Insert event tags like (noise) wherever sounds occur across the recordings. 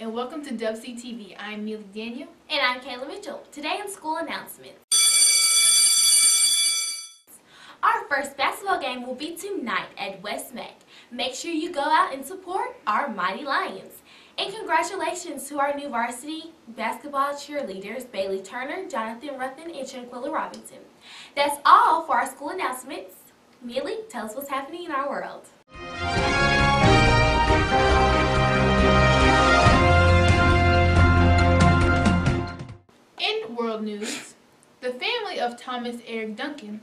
and welcome to WC TV. I'm Millie Daniel. And I'm Kayla Mitchell. Today in school announcements. Our first basketball game will be tonight at West Mac. Make sure you go out and support our Mighty Lions. And congratulations to our new varsity basketball cheerleaders, Bailey Turner, Jonathan Ruthin, and Tranquilla Robinson. That's all for our school announcements. Millie, tell us what's happening in our world. Of Thomas Eric Duncan,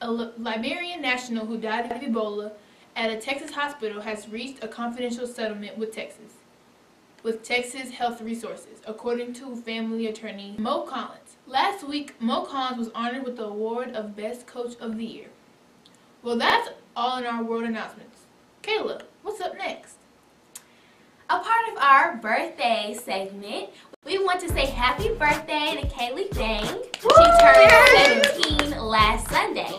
a Liberian national who died of Ebola at a Texas hospital, has reached a confidential settlement with Texas, with Texas Health Resources, according to family attorney Mo Collins. Last week, Mo Collins was honored with the award of Best Coach of the Year. Well, that's all in our world announcements. Kayla, what's up next? A part of our birthday segment, we want to say happy birthday to Kaylee Dang. She turned 17 last Sunday.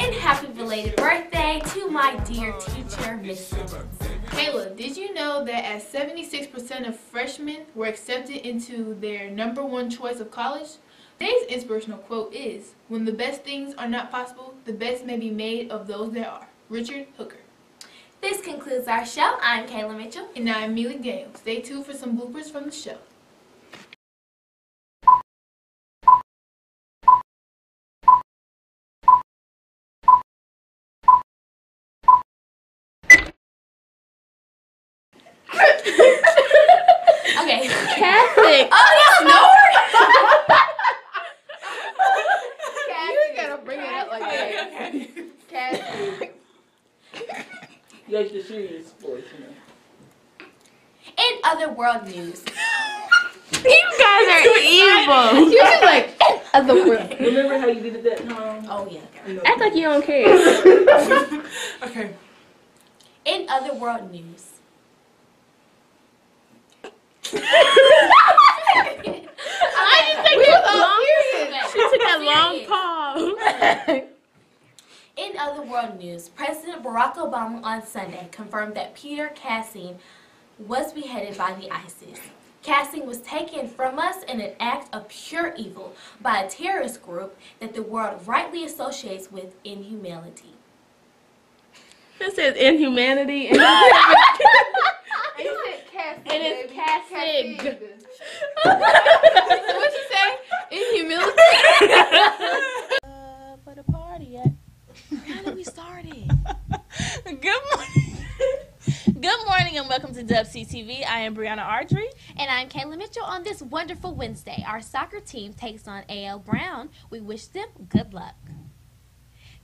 And happy belated birthday to my dear teacher, Miss Simmons. Kayla, did you know that as 76% of freshmen were accepted into their number one choice of college? Today's inspirational quote is, When the best things are not possible, the best may be made of those that are. Richard Hooker. This concludes our show. I'm Kayla Mitchell. And I'm Millie Gale. Stay tuned for some bloopers from the show. Okay. Catholic. Oh, yes, no. You gotta bring it up like that. Catholic. Like the serious sports, you know. In other world news, You guys are evil. You're just like other world. (laughs) Remember how you did it that time? oh yeah. You Act like you don't care. (laughs) Okay. In other world news. I didn't think We She took a Serious. long pause. In other world news, President Barack Obama on Sunday confirmed that Peter Cassing was beheaded by the ISIS. Cassing was taken from us in an act of pure evil by a terrorist group that the world rightly associates with inhumanity. This says inhumanity. (laughs) (laughs) And And you said casting, It is casting. Casting. (laughs) What'd you say? In humility? Uh, for the party at. How did we start it? (laughs) Good morning. Good morning and welcome to Dub CTV. I am Brianna Ardrey. And I'm Kayla Mitchell on this wonderful Wednesday. Our soccer team takes on AL Brown. We wish them good luck.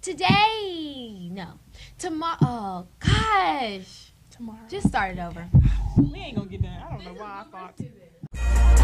Today, no, tomorrow, oh gosh, Tomorrow. just start it over. we ain't gonna get done. I don't know why I thought.